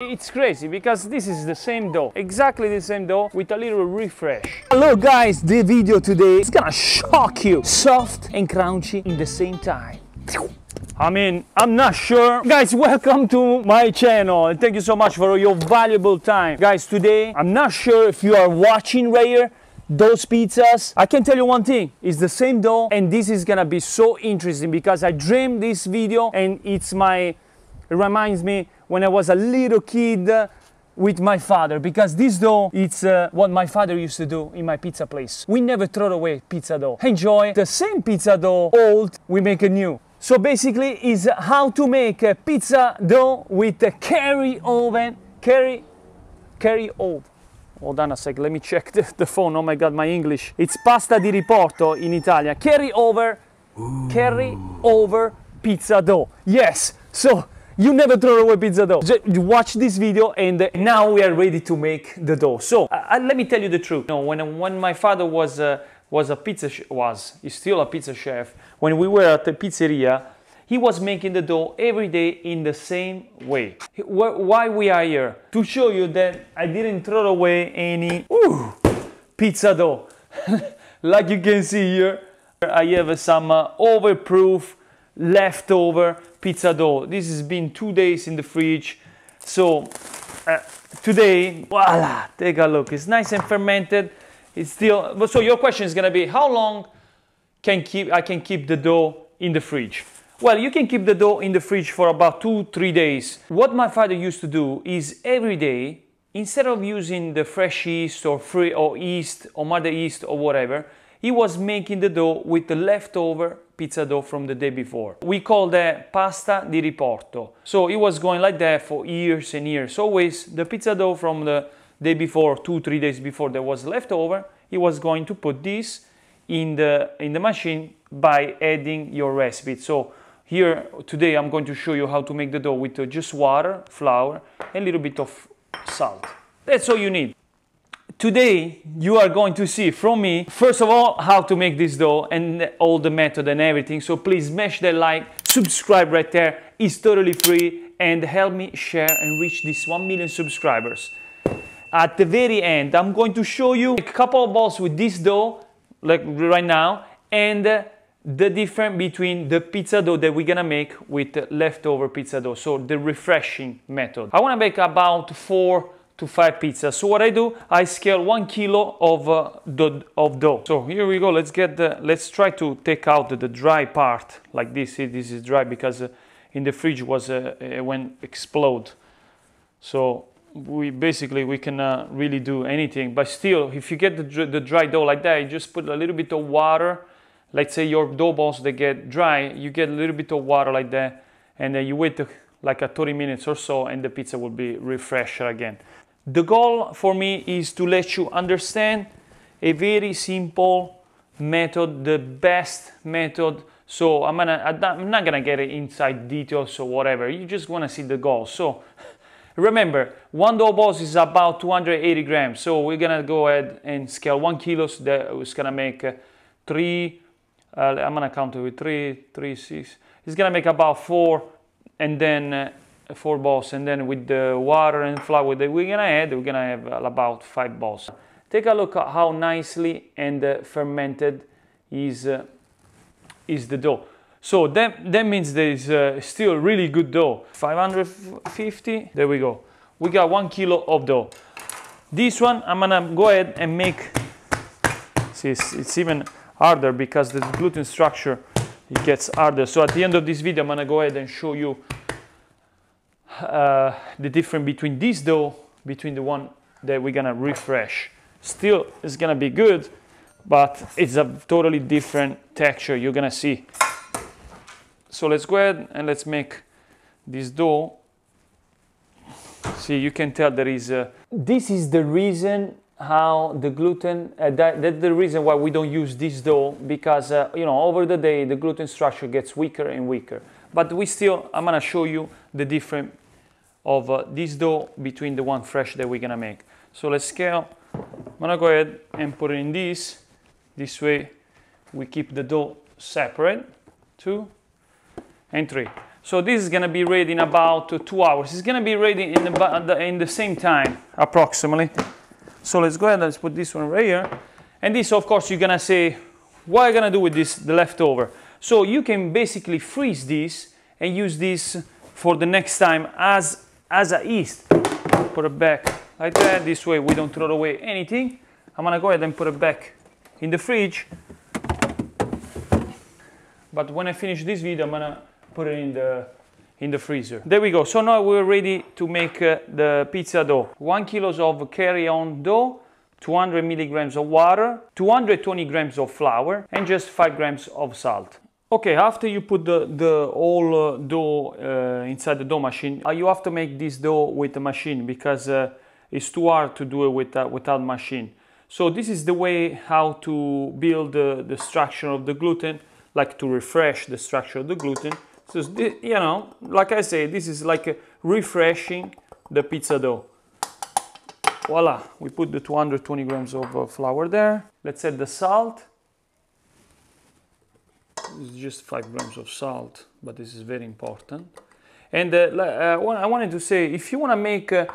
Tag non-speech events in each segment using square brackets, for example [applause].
It's crazy because this is the same dough, exactly the same dough with a little refresh. Hello guys, the video today is gonna shock you. Soft and crunchy in the same time. I mean, I'm not sure. Guys, welcome to my channel and thank you so much for your valuable time. Guys, today, I'm not sure if you are watching right here those pizzas. I can tell you one thing, it's the same dough and this is gonna be so interesting because I dreamed this video and it's my, it reminds me when I was a little kid with my father because this dough it's uh, what my father used to do in my pizza place. We never throw away pizza dough. Enjoy the same pizza dough old, we make a new. So basically is how to make a pizza dough with a carry oven, carry, carry oven. Hold on a sec, let me check [laughs] the, the phone. Oh my god, my English. It's pasta di riporto in Italian. Carry over, carry over pizza dough. Yes, so you never throw away pizza dough. Just watch this video and now we are ready to make the dough. So uh, uh, let me tell you the truth. You know, when, when my father was, uh, was a pizza, was, he's still a pizza chef, when we were at the pizzeria, he was making the dough every day in the same way. Why we are here? To show you that I didn't throw away any ooh, pizza dough. [laughs] like you can see here, I have some uh, overproof leftover pizza dough. This has been two days in the fridge. So uh, today, voila, take a look. It's nice and fermented. It's still, so your question is gonna be how long can keep, I can keep the dough in the fridge? Well, you can keep the dough in the fridge for about two, three days. What my father used to do is every day, instead of using the fresh yeast or free or yeast or mother yeast or whatever, he was making the dough with the leftover pizza dough from the day before. We call that pasta di riporto. So it was going like that for years and years. Always the pizza dough from the day before, two, three days before that was left over, he was going to put this in the, in the machine by adding your recipe. So here today I'm going to show you how to make the dough with uh, just water, flour, and a little bit of salt. That's all you need. Today, you are going to see from me, first of all, how to make this dough and all the method and everything. So please smash that like, subscribe right there. It's totally free and help me share and reach this 1 million subscribers. At the very end, I'm going to show you a couple of balls with this dough, like right now, and uh, the difference between the pizza dough that we're gonna make with leftover pizza dough, so the refreshing method. I wanna make about four to five pizzas. So what I do, I scale one kilo of, uh, the, of dough. So here we go, let's get the, let's try to take out the, the dry part like this. See, this is dry because uh, in the fridge was uh, uh when explode. So we basically, we can uh, really do anything, but still, if you get the, the dry dough like that, you just put a little bit of water. Let's say your dough balls, they get dry, you get a little bit of water like that, and then you wait like a 30 minutes or so, and the pizza will be refreshed again. The goal for me is to let you understand a very simple method, the best method. So I'm gonna, I'm not gonna get inside details or whatever. You just wanna see the goal. So [laughs] remember, one dough balls is about 280 grams. So we're gonna go ahead and scale one kilo. So that was gonna make uh, three. Uh, I'm gonna count it with three, three, six. It's gonna make about four, and then. Uh, four balls and then with the water and flour that we're gonna add we're gonna have about five balls take a look at how nicely and uh, fermented is uh, is the dough. So that that means there is uh, still really good dough. 550 there we go. We got one kilo of dough. This one i'm gonna go ahead and make see it's, it's even harder because the gluten structure it gets harder. So at the end of this video i'm gonna go ahead and show you uh, the difference between this dough, between the one that we're gonna refresh. Still, it's gonna be good, but it's a totally different texture you're gonna see. So let's go ahead and let's make this dough. See, you can tell there is a... This is the reason how the gluten, uh, that, that's the reason why we don't use this dough because, uh, you know, over the day, the gluten structure gets weaker and weaker. But we still, I'm gonna show you the different of uh, this dough between the one fresh that we're gonna make. So let's scale. I'm gonna go ahead and put it in this. This way we keep the dough separate, two and three. So this is gonna be ready in about uh, two hours. It's gonna be ready in the, in the same time, approximately. So let's go ahead and let's put this one right here. And this, of course, you're gonna say, what are you gonna do with this, the leftover? So you can basically freeze this and use this for the next time as, as a yeast. Put it back like that. This way we don't throw away anything. I'm gonna go ahead and put it back in the fridge. But when I finish this video, I'm gonna put it in the in the freezer. There we go. So now we're ready to make uh, the pizza dough. One kilos of carry-on dough, 200 milligrams of water, 220 grams of flour, and just 5 grams of salt. Okay, after you put the, the whole uh, dough uh, inside the dough machine, uh, you have to make this dough with the machine because uh, it's too hard to do it with, uh, without machine. So this is the way how to build the structure of the gluten, like to refresh the structure of the gluten. So, you know, like I say, this is like refreshing the pizza dough. Voila, we put the 220 grams of uh, flour there. Let's add the salt. It's just five grams of salt, but this is very important. And uh, uh, I wanted to say, if you want to make uh,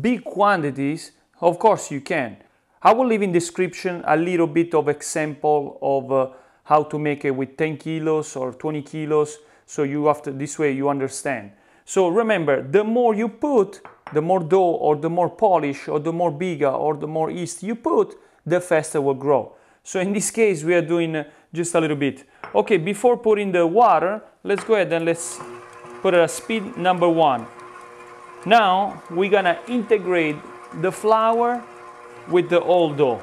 big quantities, of course you can. I will leave in description a little bit of example of uh, how to make it with 10 kilos or 20 kilos. So you have to, this way you understand. So remember, the more you put, the more dough or the more poolish or the more biga or the more yeast you put, the faster will grow. So in this case, we are doing uh, just a little bit. Okay, before putting the water, let's go ahead and let's put a speed number one. Now, we're gonna integrate the flour with the old dough.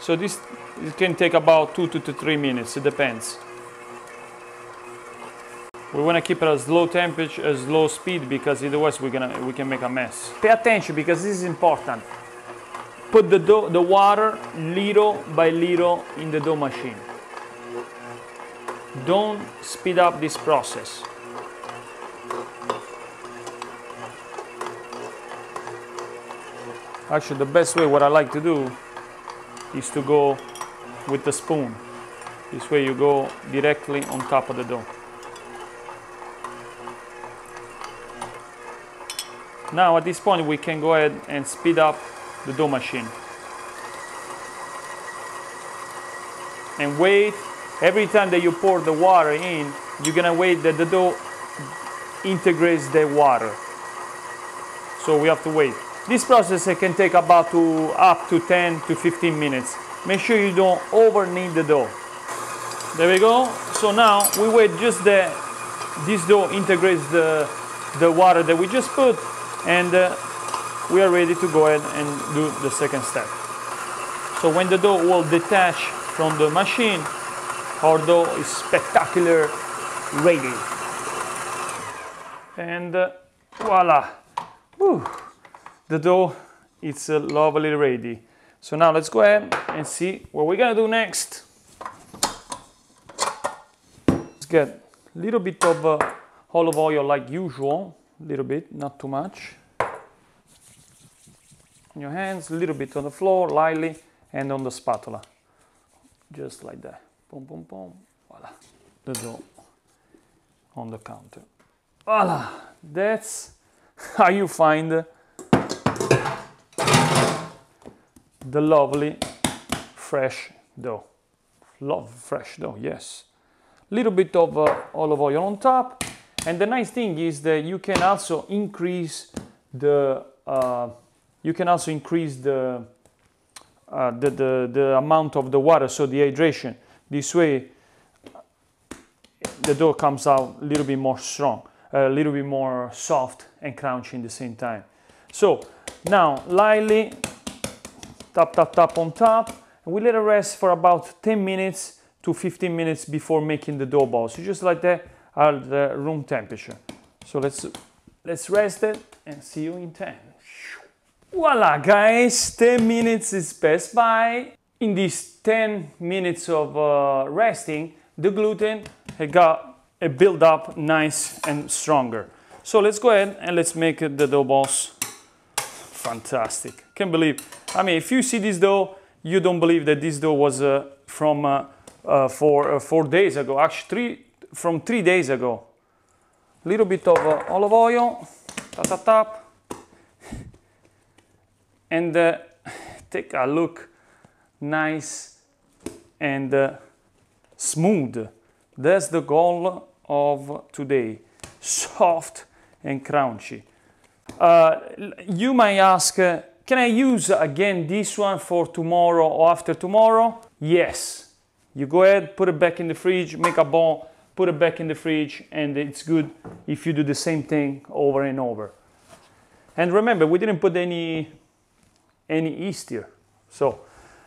So this can take about two to three minutes, it depends. We want to keep it at low temperature, as low speed, because otherwise we're gonna we can make a mess. Pay attention because this is important. Put the dough, the water little by little in the dough machine. Don't speed up this process. Actually, the best way, what I like to do, is to go with the spoon. This way you go directly on top of the dough. Now at this point we can go ahead and speed up the dough machine. And wait, every time that you pour the water in, you're gonna wait that the dough integrates the water. So we have to wait. This process can take about to, up to 10 to 15 minutes. Make sure you don't over knead the dough. There we go. So now we wait just that this dough integrates the, the water that we just put and uh, we are ready to go ahead and do the second step. So when the dough will detach from the machine, is spectacular ready. And uh, voila, Whew. the dough is uh, lovely ready. So now let's go ahead and see what we're gonna do next. Let's get a little bit of uh, olive oil like usual a little bit, not too much. On your hands, a little bit on the floor, lightly, and on the spatula. Just like that. Boom, boom. Voila. The dough on the counter. Voila. That's how you find the lovely fresh dough. Love fresh dough, yes. Little bit of uh, olive oil on top and the nice thing is that you can also increase the uh, you can also increase the, uh, the, the, the amount of the water, so the hydration. This way, the dough comes out a little bit more strong, a little bit more soft and crunchy in the same time. So now lightly tap, tap, tap on top, and we let it rest for about 10 minutes to 15 minutes before making the dough balls. So just like that, at the room temperature. So let's, let's rest it and see you in 10. Voila guys, 10 minutes is passed by. In these 10 minutes of uh, resting, the gluten got a build up nice and stronger. So let's go ahead and let's make the dough balls. Fantastic. Can't believe. I mean, if you see this dough, you don't believe that this dough was uh, from uh, uh, four, uh, four days ago. Actually, three, from three days ago. little bit of uh, olive oil, tap tap tap, and uh, take a look, nice and uh, smooth. That's the goal of today, soft and crunchy. Uh, you might ask, uh, can I use again this one for tomorrow or after tomorrow? Yes. You go ahead, put it back in the fridge, make a ball, put it back in the fridge, and it's good if you do the same thing over and over. And remember, we didn't put any any yeast here. So,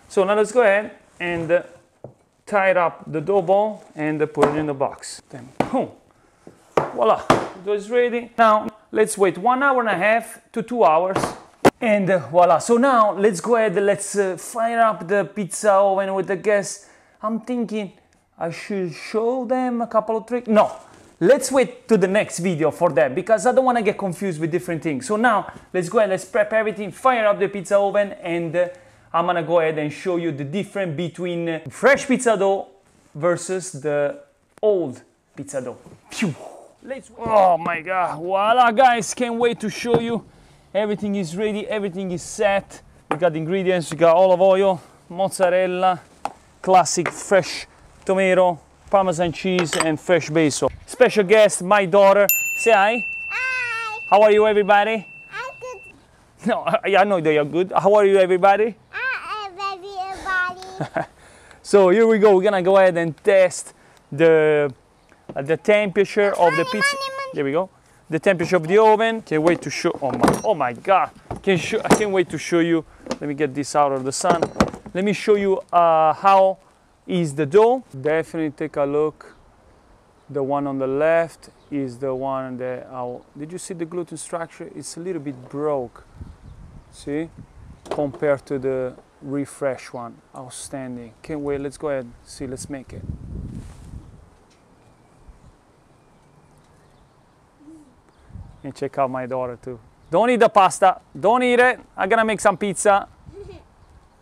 so now let's go ahead and tie it up the dough ball and put it in the box. Then, boom, voila, dough is ready. Now, let's wait one hour and a half to two hours. And voila, so now let's go ahead, let's uh, fire up the pizza oven with the gas. I'm thinking I should show them a couple of tricks. No, let's wait to the next video for that because I don't want to get confused with different things. So now let's go ahead, let's prep everything, fire up the pizza oven and uh, I'm gonna go ahead and show you the difference between fresh pizza dough versus the old pizza dough. Phew. Let's, oh my God, voila guys, can't wait to show you. Everything is ready, everything is set. We got the ingredients, we got olive oil, mozzarella, classic fresh tomato, parmesan cheese and fresh basil. Special guest, my daughter. Say hi. Hi, How are you everybody? I'm good. [laughs] No, I I know they are good. How are you everybody? I am baby everybody. [laughs] So here we go. We're gonna go ahead and test the uh, the temperature of the pizza. There we go. The temperature of the oven. Can't wait to show. Oh my! Oh my God! Can show, I can't wait to show you. Let me get this out of the sun. Let me show you uh, how is the dough. Definitely take a look. The one on the left is the one that. i did you see the gluten structure? It's a little bit broke. See, compared to the refresh one. Outstanding. Can't wait. Let's go ahead. See, let's make it. And check out my daughter too. Don't eat the pasta. Don't eat it. I'm gonna make some pizza. [laughs]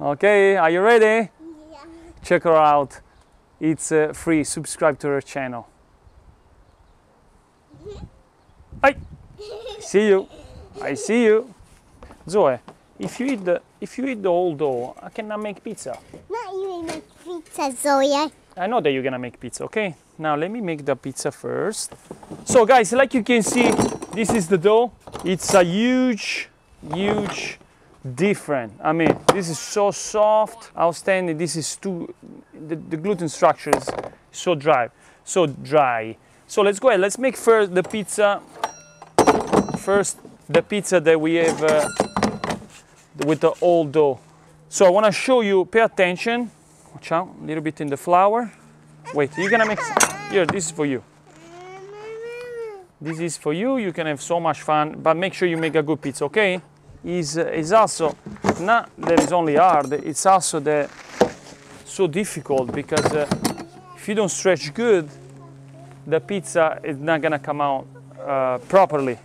Okay, are you ready? yeah. Check her out. It's uh, free. Subscribe to her channel. [laughs] Hi. See you. I see you. Zoe, if you eat the if you eat the whole dough, I cannot make pizza. Not even a pizza, Zoya. I know that you're gonna make pizza, okay? Now let me make the pizza first. So guys, like you can see, this is the dough. It's a huge, huge different. I mean, this is so soft, outstanding. This is too, the, the gluten structure is so dry, so dry. So let's go ahead, let's make first the pizza, first the pizza that we have uh, with the old dough. So I wanna show you, pay attention. Watch out, a little bit in the flour. Wait, you're gonna make, here, this is for you. This is for you, you can have so much fun, but make sure you make a good pizza, okay? Is is also not that it's only hard, it's also that so difficult because uh, if you don't stretch good, the pizza is not gonna come out uh, properly.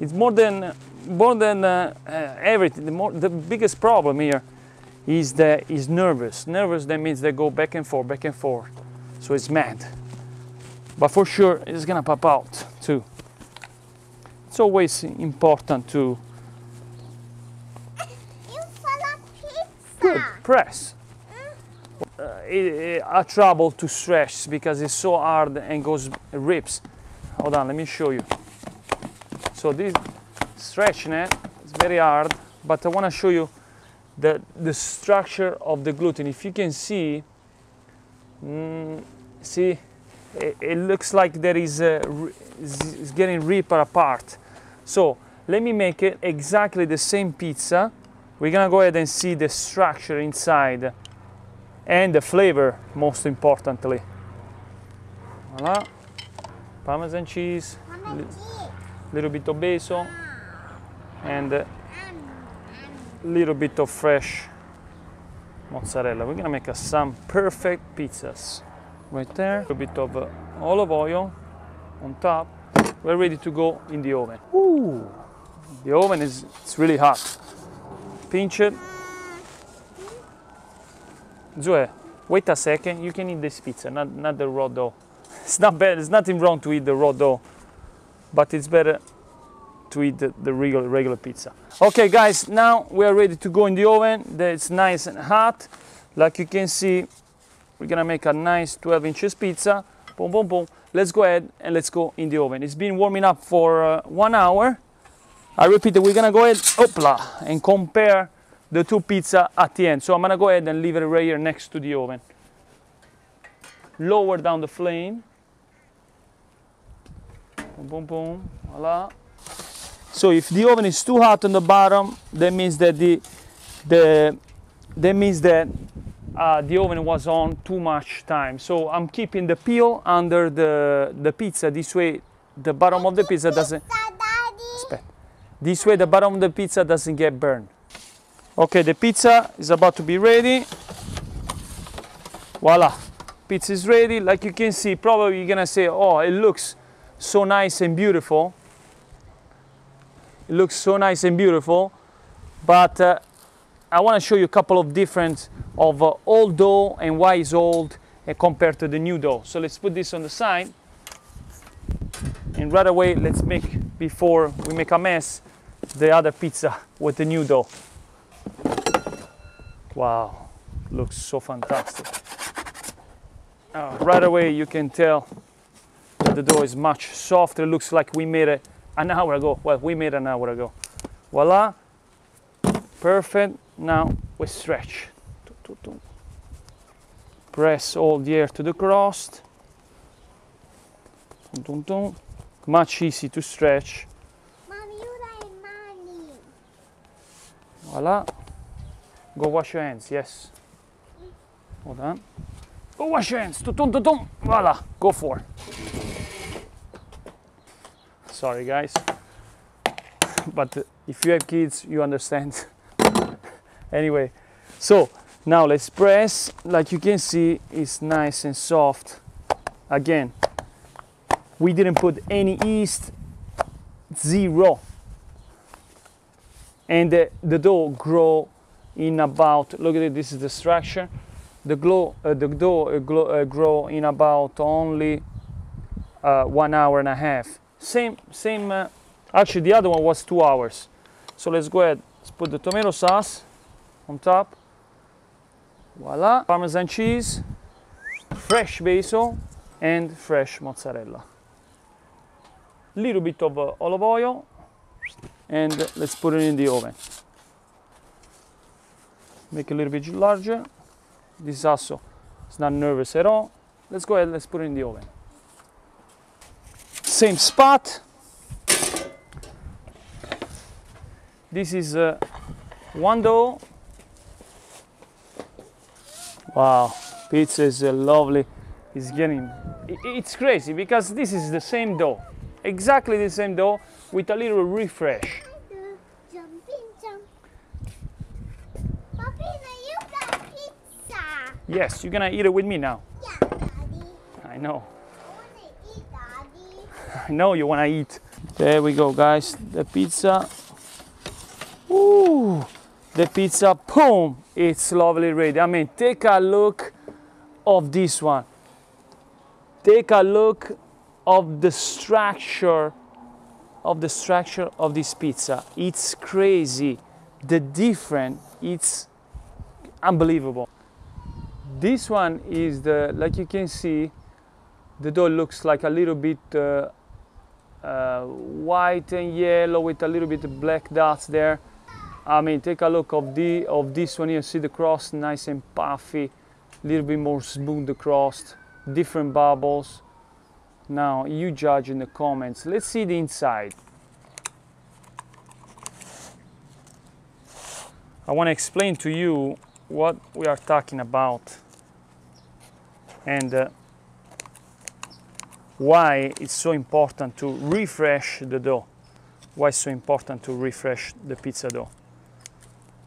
It's more than more than uh, uh, everything. The, more, the biggest problem here is that he's nervous. Nervous that means they go back and forth, back and forth. So it's mad. But for sure, it's gonna pop out too. It's always important to You fall a good [coughs] press. Uh, it, it, a trouble to stretch because it's so hard and goes rips. Hold on, let me show you. So this stretching it, it is very hard, but I want to show you the the structure of the gluten. If you can see, mm, see, it, it looks like there is a, is getting ripped apart. So let me make it exactly the same pizza. We're gonna go ahead and see the structure inside and the flavor, most importantly. Voila. Parmesan cheese, Mama, little bit of basil, and a little bit of fresh mozzarella. We're gonna make us some perfect pizzas. Right there, a bit of uh, olive oil on top. We're ready to go in the oven. Ooh, the oven is it's really hot. Pinch it. Zoe, wait a second. You can eat this pizza, not not the raw dough. [laughs] It's not bad. There's nothing wrong to eat the raw dough. but it's better to eat the, the regular, regular pizza. Okay guys, now we are ready to go in the oven. It's nice and hot. Like you can see, we're gonna make a nice 12 inches pizza. Boom, boom, boom. Let's go ahead and let's go in the oven. It's been warming up for uh, one hour. I repeat that we're gonna go ahead, opla, and compare the two pizza at the end. So I'm gonna go ahead and leave it right here next to the oven. Lower down the flame. Boom, boom, boom, voila. So if the oven is too hot on the bottom, that means that the, the that means that uh, the oven was on too much time. So I'm keeping the peel under the, the pizza. This way the bottom of the pizza doesn't, this way the bottom of the pizza doesn't get burned. Okay, the pizza is about to be ready. Voila, pizza is ready. Like you can see, probably you're gonna say, oh, it looks so nice and beautiful. It looks so nice and beautiful, but uh, I want to show you a couple of different of uh, old dough and why it's old uh, compared to the new dough. So let's put this on the side, and right away let's make before we make a mess the other pizza with the new dough. Wow, looks so fantastic. Uh, right away you can tell that the dough is much softer. It looks like we made it an hour ago. Well, we made an hour ago. Voila, perfect. Now we stretch. Press all the air to the crust. Tum, tum, tum. Much easy to stretch. Mommy, you like money. Voila. Go wash your hands, yes. Hold on. Go wash your hands. Voila. Go for. Sorry, guys. But if you have kids, you understand. [laughs] anyway, so now let's press. Like you can see, it's nice and soft. Again, we didn't put any yeast, zero. And the, the dough grow in about, look at it, this is the structure. The, glow, uh, the dough uh, glow, uh, grow in about only uh, one hour and a half. Same, same, uh, actually the other one was two hours. So let's go ahead, let's put the tomato sauce on top. Voila, Parmesan cheese, fresh basil, and fresh mozzarella. Little bit of uh, olive oil, and let's put it in the oven. Make it a little bit larger. This is also, it's not nervous at all. Let's go ahead, let's put it in the oven. Same spot. This is uh, one dough. Wow, pizza is uh, lovely. It's getting, it's crazy because this is the same dough, exactly the same dough with a little refresh. Jumping, jump. Papi, now you got pizza. Yes, you're gonna eat it with me now. Yeah, Daddy. I know. I want to eat, Daddy. I know you wanna eat. There we go, guys. The pizza. Ooh, the pizza. Boom! It's lovely ready. I mean, take a look of this one. Take a look of the structure of the structure of this pizza. It's crazy. The different. It's unbelievable. This one is the like you can see. The dough looks like a little bit uh, uh, white and yellow with a little bit of black dots there. I mean, take a look of the of this one here. See the crust, nice and puffy, a little bit more smooth crust, different bubbles. Now you judge in the comments. Let's see the inside. I want to explain to you what we are talking about and uh, why it's so important to refresh the dough. Why it's so important to refresh the pizza dough.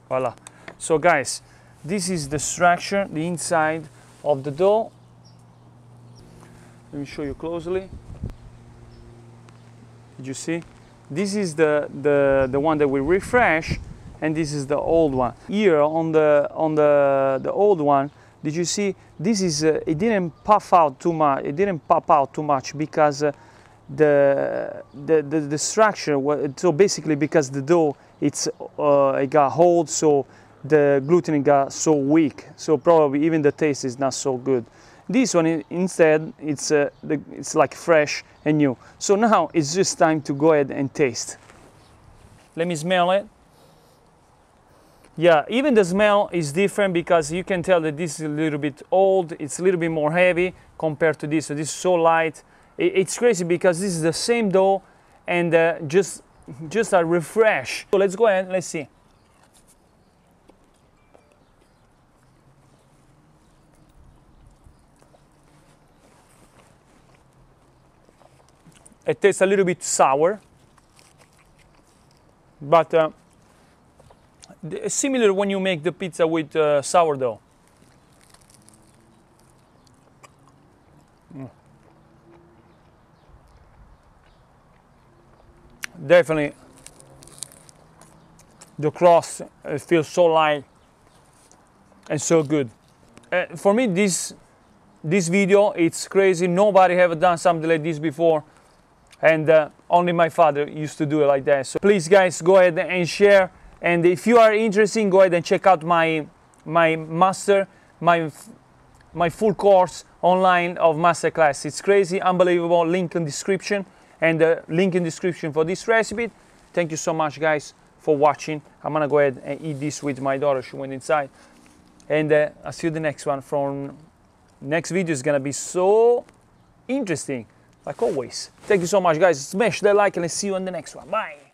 Voila. So guys, this is the structure, the inside of the dough. Let me show you closely. Did you see? This is the, the, the one that we refresh and this is the old one. Here on the, on the, the old one, did you see? This is, uh, it didn't puff out too much, it didn't pop out too much because uh, the the the, the structure. So basically, because the dough it's uh, it got hold, so the gluten got so weak. So probably even the taste is not so good. This one instead, it's uh, the, it's like fresh and new. So now it's just time to go ahead and taste. Let me smell it. Yeah, even the smell is different because you can tell that this is a little bit old. It's a little bit more heavy compared to this. So this is so light. I- It's crazy because this is the same dough and uh, just just a refresh. So let's go ahead. Let's see. It tastes a little bit sour, but uh, similar when you make the pizza with uh, sourdough. Mm. Definitely, the crust uh, feels so light and so good. Uh, for me, this this video it's crazy. Nobody ever done something like this before and uh, only my father used to do it like that. So please, guys, go ahead and share. And if you are interested, go ahead and check out my my master, my my full course online of masterclass. It's crazy, unbelievable. Link in description and uh, link in description for this recipe. Thank you so much, guys, for watching. I'm gonna go ahead and eat this with my daughter. She went inside, and uh, I'll see you the next one. From next video is gonna be so interesting like always. Thank you so much, guys. Smash that like and I'll see you on the next one. Bye.